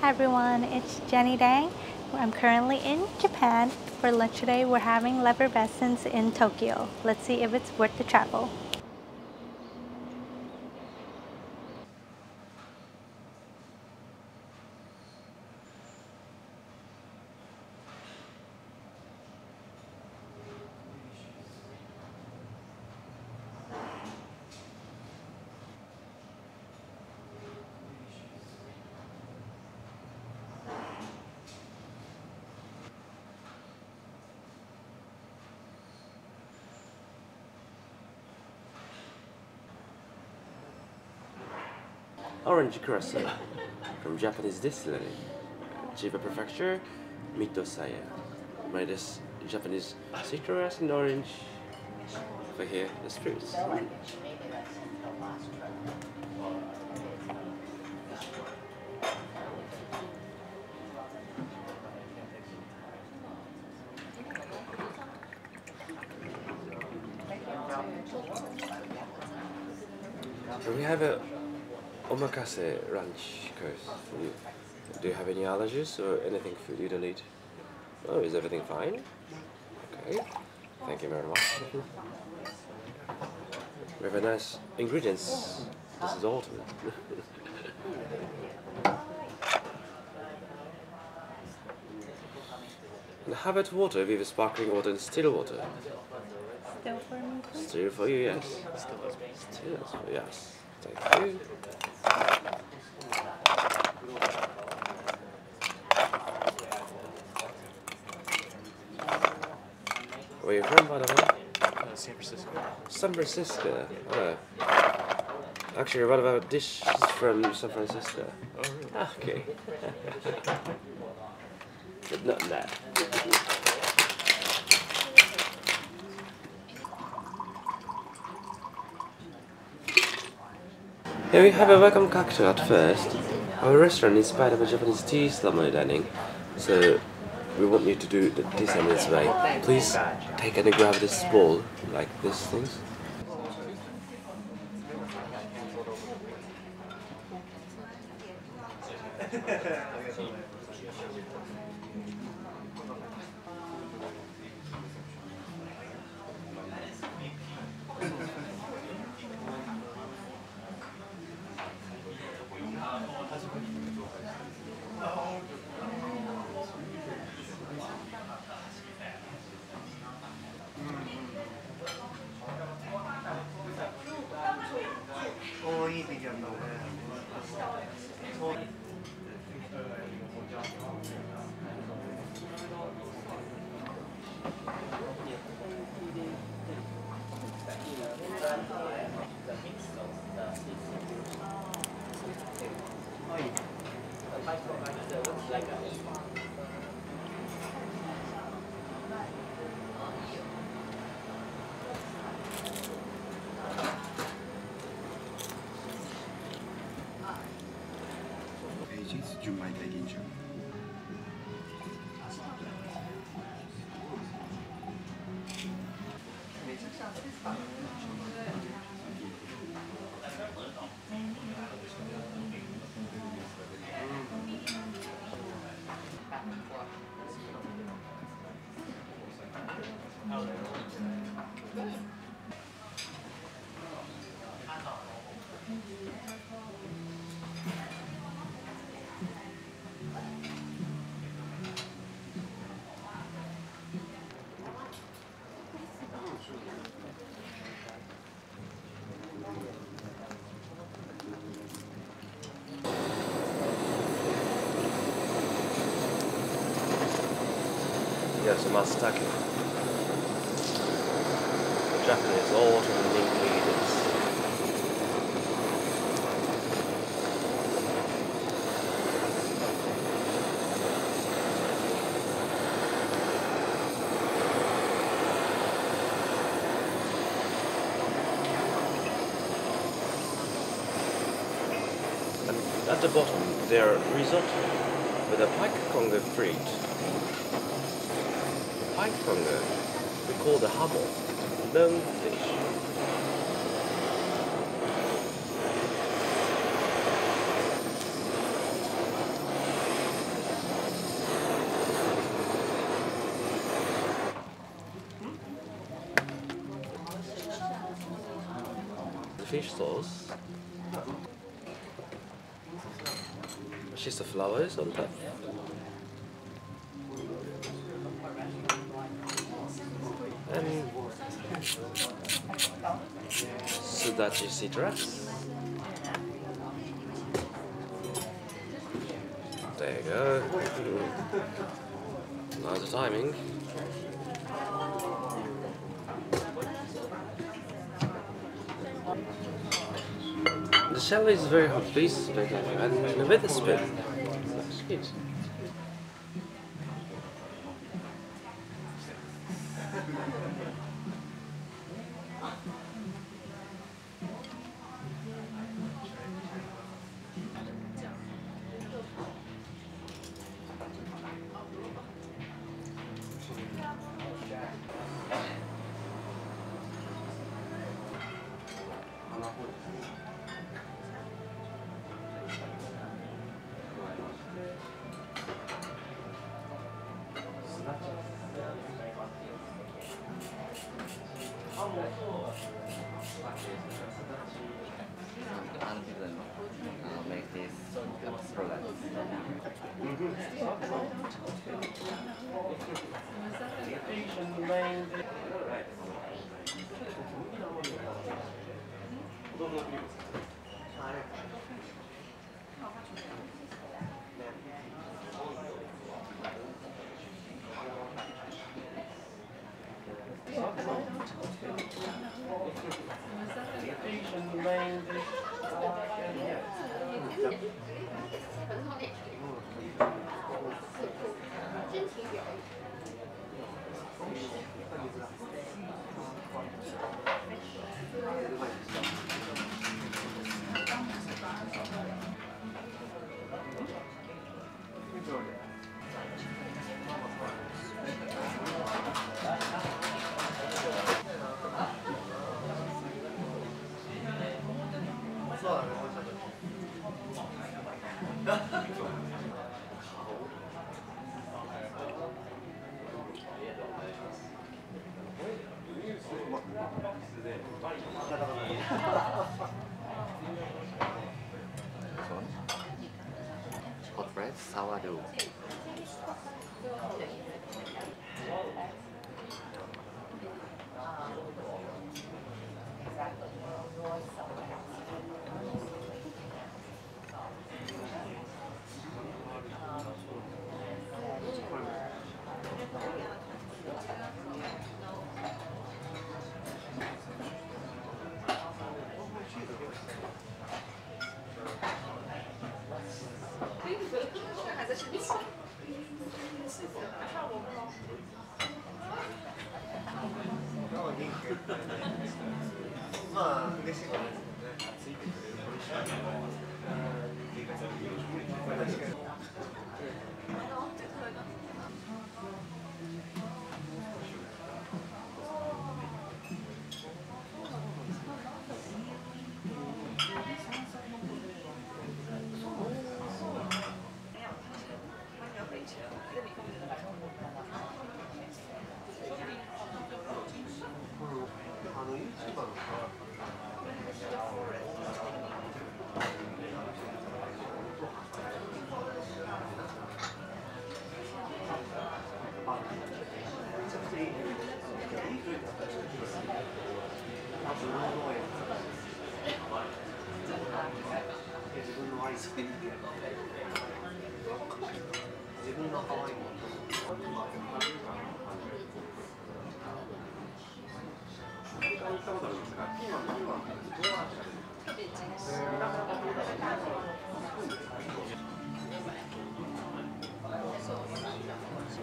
Hi everyone, it's Jenny Dang. I'm currently in Japan. For lunch today, we're having L'Effervescence in Tokyo. Let's see if it's worth the travel. Orange Croissant from Japanese distillery, Chiba Prefecture, Mitosaya. Made this Japanese citrus and orange. For here, the fruits. We have a omakase ranch course for you. Do you have any allergies or anything food you don't eat? Oh, is everything fine? Okay. Thank you very much. We have a nice ingredients. This is autumn. and how about water? We have sparkling water and still water. Still for me, please? Still for you, yes. Still, yes. Thank you. Where you from, by the way? Uh, San Francisco. San Francisco. Oh. Actually, what about dishes from San Francisco? Oh, really? Okay. but not that. Here we have a welcome cocktail at first. Our restaurant is inspired of a Japanese tea slumber dining, so we want you to do tea ceremony this way. Please take and grab this bowl, like this things. A mastake. Japanese ingredients. And at the bottom, there are risotto with a pike conger fruit from the, we call the Hubble, Lone fish. fish sauce. She's the flowers on top. Sudachi citrus. There you go. Nice timing. The shell is very hot piece, but uh, and with the spoon. That's good.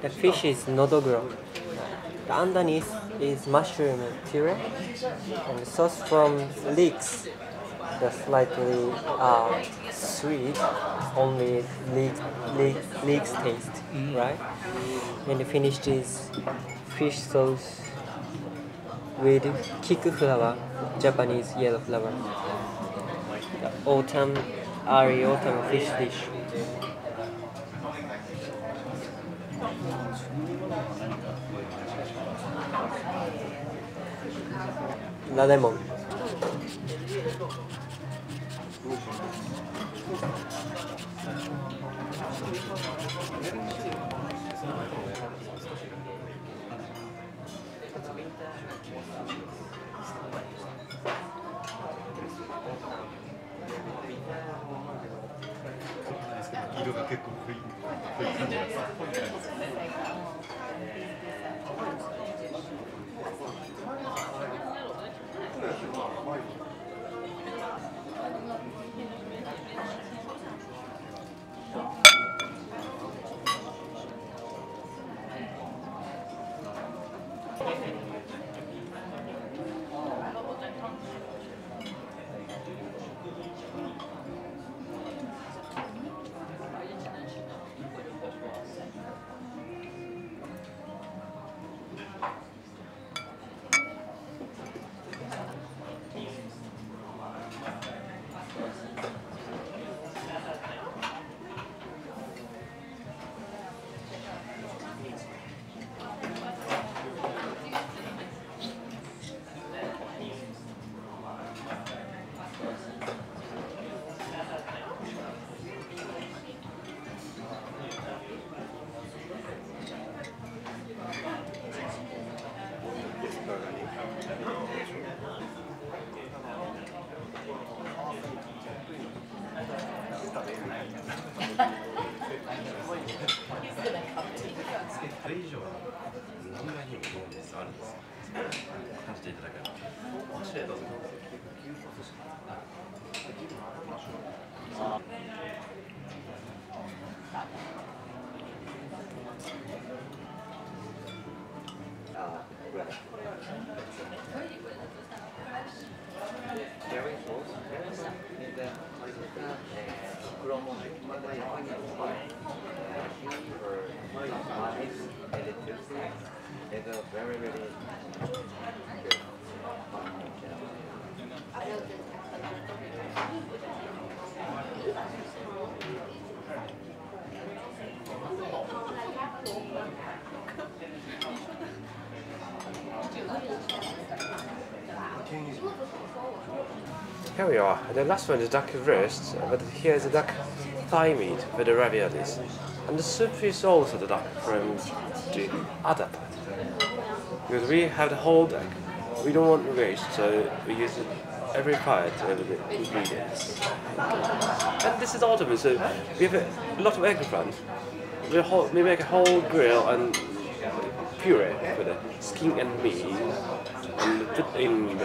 The fish is nodoguro. The underneath is mushroom puree and the sauce from leeks. The slightly uh, sweet, only leek, leek, leeks taste, right? And the finished is fish sauce with kiku flower, Japanese yellow flower. The autumn, early autumn fish dish. The lemon. Here we are. The last one is duck wrist, but here is the duck thigh meat with the raviolis. And the soup is also the duck from the other part. Because we have the whole duck. We don't want waste, so we use it every part of the ingredients. And this is autumn, so we have a lot of eggplant. We, whole, we make a whole grill and puree with the skin and meat and put in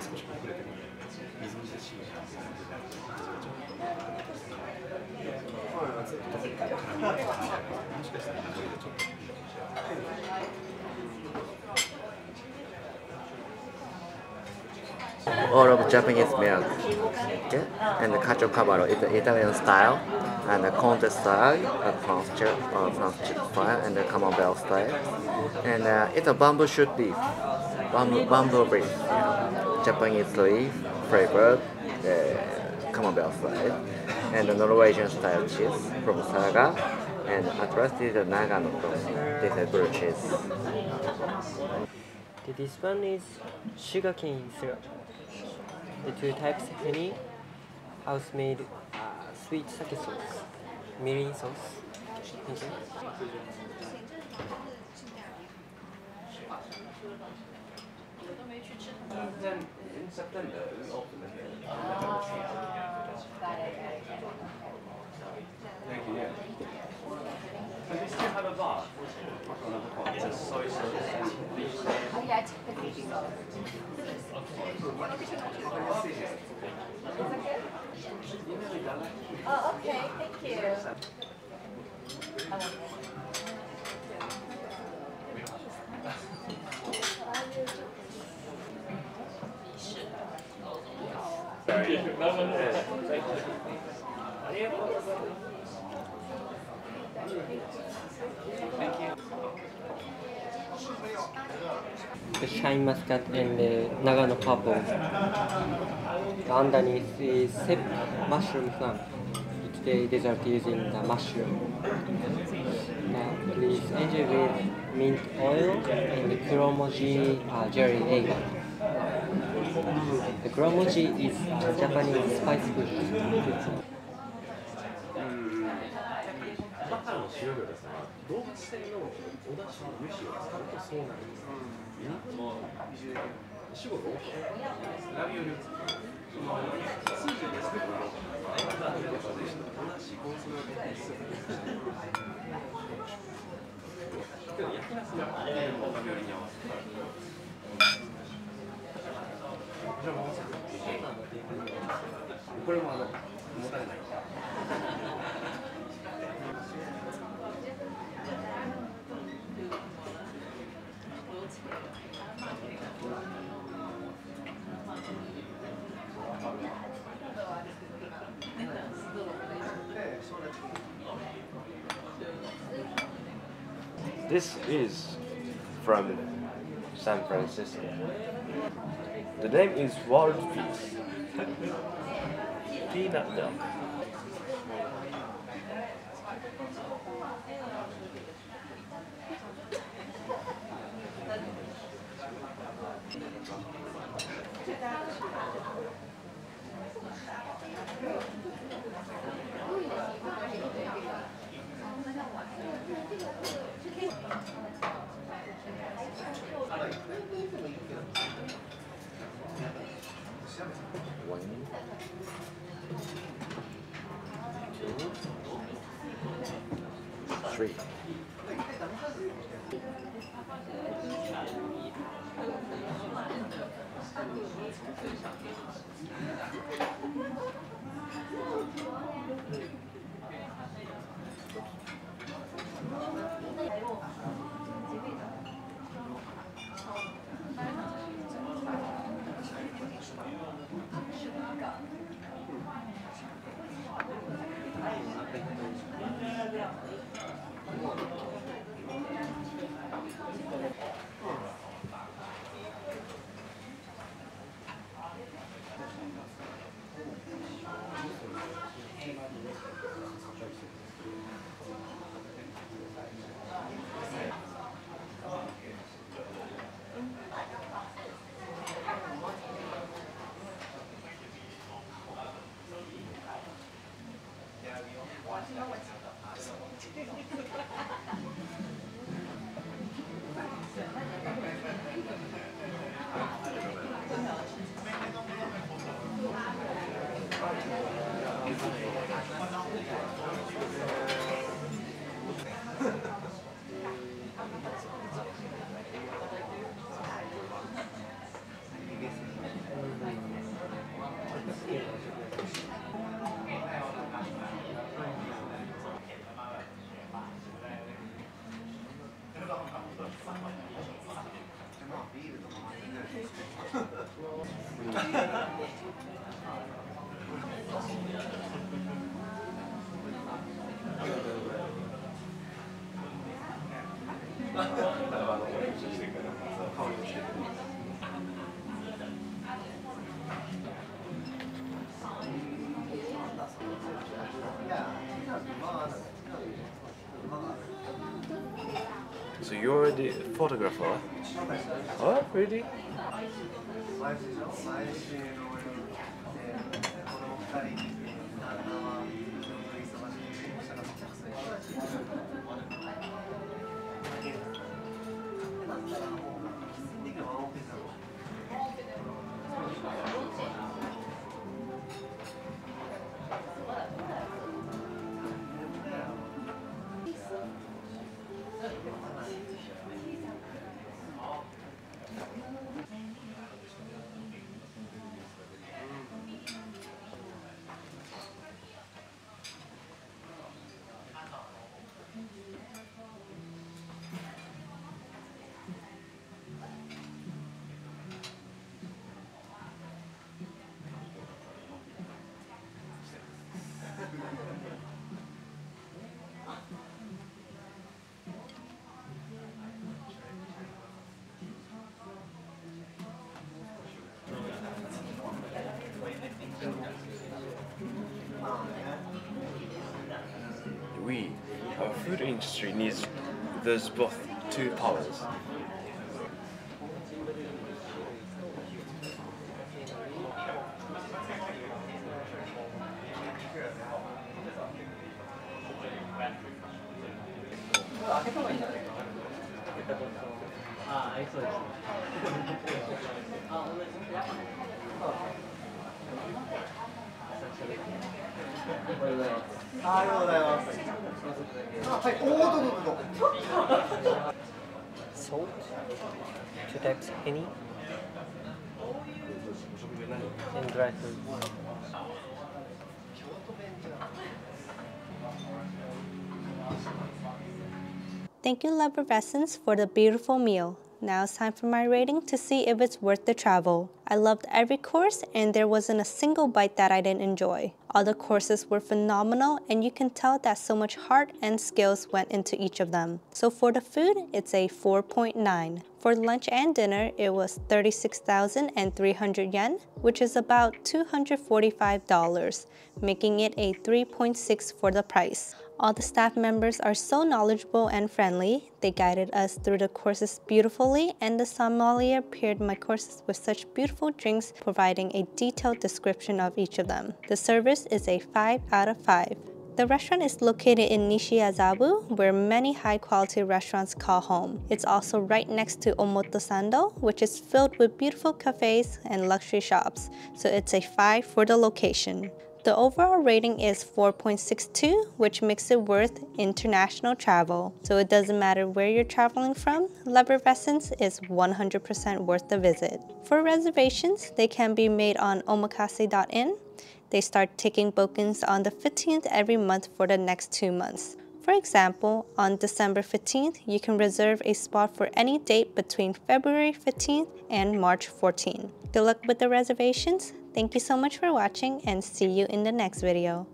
raviolis. all of Japanese milk. Okay? And the cacio cavallo is the Italian style, and the Conte style, a France style, and the Camembert style. And uh, it's a bamboo shoot leaf, bamboo, bamboo leaf, yeah. Japanese leaf flavored uh, Camembert style, and the Norwegian style cheese from Saga, and at last is the Nagano from this is blue cheese. This one is sugarcane syrup. The two types, honey, house-made uh, sweet sake sauce, mirin sauce. Thank you. Then in September, again. Thank you, yeah. We still have a bar on the pot. It's a soy sauce and beef sauce. Oh, okay, thank you. The shine muscat and the Nagano purple. The underneath is sep mushroom flan. It's the dessert using the mushroom. Now please enjoy with mint oil and the kuromoji uh, jelly egg. The kuromoji is a Japanese spice food. じコンソメを入れてするけど焼きナスがラビオリに合わせてじゃあもうこれもあの持たれない This is from San Francisco. The name is world peace. Peanut milk. One, two, three. So you're the photographer? Oh, really?「food industry needs those both two powers. Salt. Two types henny. And dry. Thank you, L'Effervescence, for the beautiful meal. Now it's time for my rating to see if it's worth the travel. I loved every course and there wasn't a single bite that I didn't enjoy. All the courses were phenomenal and you can tell that so much heart and skills went into each of them. So for the food, it's a 4.9. For lunch and dinner, it was 36,300 yen, which is about $245, making it a 3.6 for the price. All the staff members are so knowledgeable and friendly. They guided us through the courses beautifully and the sommelier paired my courses with such beautiful drinks providing a detailed description of each of them. The service is a 5 out of 5. The restaurant is located in Nishiazabu, where many high-quality restaurants call home. It's also right next to Omotesando, which is filled with beautiful cafes and luxury shops, so it's a 5 for the location. The overall rating is 4.62, which makes it worth international travel. So it doesn't matter where you're traveling from, L'Effervescence is 100% worth the visit. For reservations, they can be made on omakase.in. They start taking bookings on the 15th every month for the next two months. For example, on December 15th, you can reserve a spot for any date between February 15th and March 14th. Good luck with the reservations. Thank you so much for watching and see you in the next video.